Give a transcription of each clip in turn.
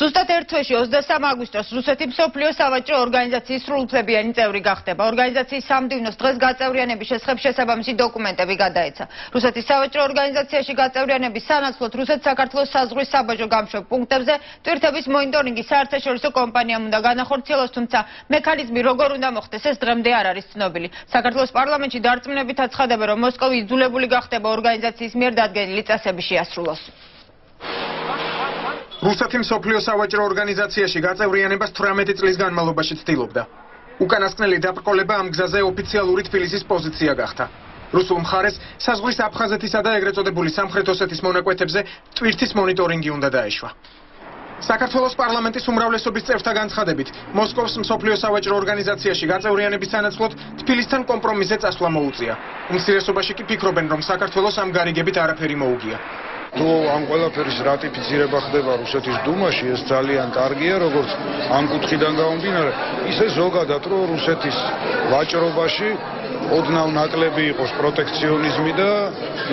ზუსტად ერთ თვეში 23 აგვისტოს რუსეთი მსოფლიო სავაჭრო ორგანიზაციის სრულუფლებიანი წევრი გახდება. ორგანიზაციის სამდივნოს დღეს გაწევრიანების შესახებ შესაბამისი დოკუმენტები გადაეცა. რუსეთის სავაჭრო ორგანიზაციაში გაწევრიანების სანაცვლოდ რუსეთ საქართველოს საზღვრის საბაჟო გამშვებ პუნქტებზე ტვირთების მონიტორინგი საერთაშორისო კომპანიამ უნდა განახორციელოს, თუმცა მექანიზმი როგორ უნდა მოხდეს ეს დღემდე არ არის ცნობილი. საქართველოს პარლამენტში დარწმუნებით აცხადებენ, რომ მოსკოვი იძულებული გახდება ორგანიზაციის მიერ დადგენილი წესები შეასრულოს. რუსეთი მსოფლიო სავაჭრო ორგანიზაციაში გაწევრიანებას 18 წლის განმავლობაში ცდილობდა. უკანასკნელი დაბრკოლება ამ გზაზე ოფიციალური თბილისის პოზიცია გახდა. რუსულ მხარეს საზღვრის აფხაზეთისა და ეგრეთ წოდებული სამხრეთ ოსეთის მონაკვეთებზე ტვირთის მონიტორინგი უნდა დაეშვა. საქართველოს პარლამენტის უმრავლესობის წევრთა განცხადებით, მოსკოვს მსოფლიო სავაჭრო ორგანიზაციაში გაწევრიანების სანაცვლოდ თბილისთან კომპრომისზე წასვლა მოუწია. უმცირესობაში კი ფიქრობენ, რომ საქართველოს ამ გარიგებით არაფერი მოუგია. თუ ამ ყველაფერის რატიფიცირება ხდება რუსეთის დუმაში, ეს ძალიან კარგია, როგორც ამ კუთხიდან გამომდინარე, ისე ზოგადად, რომ რუსეთის ვაჭრობაში ოდნავ ნაკლები იყოს პროტექციონიზმი და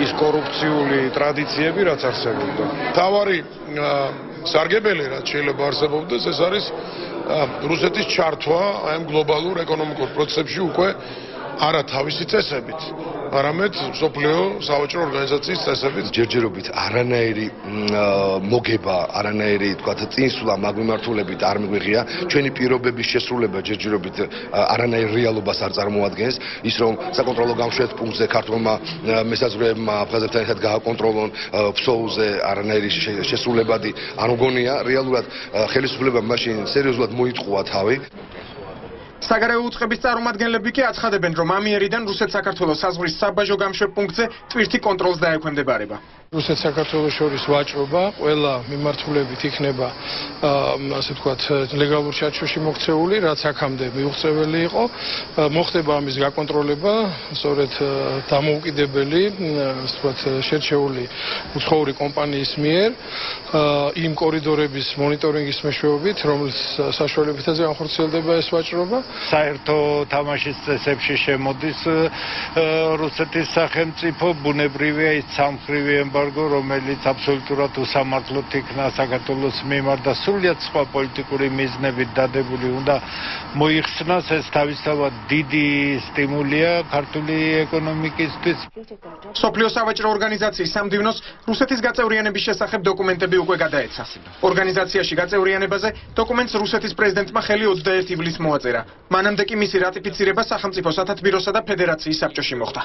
ის კორუფციული ტრადიციები, რაც არსებობდა. თავარი სარგებელი რაც შეიძლება არსებობდეს, ეს არის რუსეთის ჩართვა აი ამ გლობალურ ეკონომიკურ პროცესებში უკვე არა თავისი წესებით, არამედ სოფლიო სავაჭრო ორგანიზაციის წესებით. ჯერჯერობით არანაირი მოგება, არანაირი თქვა წინსვლა მაგმიმართულებით არ მიგვიღია. ჩვენი პირობების შესრულება ჯერჯერობით არანაირ რეალობას არ წარმოადგენს. ის რომ საკონტროლო გამშვიდ პუნქტზე ქართულმა მესაზღვრეებმა აფხაზეთთან ერთად გააკონტროლონ ფსოუზე არანაირი შესრულებადი არ მგონია. რეალურად ხელისუფლება მაშინ სერიოზულად მოიტყუა თავი. საგარეო უწყების წარმომადგენლები კი აცხადებენ, რომ ამიერიდან რუსეთ-საქართველოს საზღვრის საბაჟო გამშვებ პუნქტზე ტვირთი კონტროლს დაექვემდებარება. რუსეთ-საქართველოს შორის ვაჭრობა ყველა მიმართულებით იქნება ასე ვთქვათ ლეგალურ ჩარჩოში მოქცეული, რაც აქამდე მიუღწეველი იყო. მოხდება ამის გაკონტროლება, სწორედ დამოუკიდებელი, ასე ვთქვათ, შერჩეული უცხოური კომპანიის მიერ იმ კორიდორების მონიტორინგის მეშვეობით, რომლის საშუალებითაც განხორციელდება ეს ვაჭრობა. საერთო თამაშის წესებში შემოდის რუსეთის სახელმწიფო ბუნებრივია ის სამხრივი ემბარგო, რომელიც აბსოლუტურად უსამართლოდ იქნა საქართველოს მიმართ და სრულიად სხვა პოლიტიკური მიზნებით დადებული უნდა მოიხსნას ეს თავისთავად დიდი სტიმულია ქართული ეკონომიკისთვის. სოფლიო სავაჭრო ორგანიზაციის სამდივნოს რუსეთის გაწევრიანების შესახებ დოკუმენტები უკვე გადაეცა. ორგანიზაციაში გაწევრიანებაზე დოკუმენტს რუსეთის პრეზიდენტმა ხელი 21 ივლისს მოაწერა. მანამდე კი მისი რატიფიცირება სახელმწიფო სათათბიროსა და ფედერაციის საბჭოში მოხდა.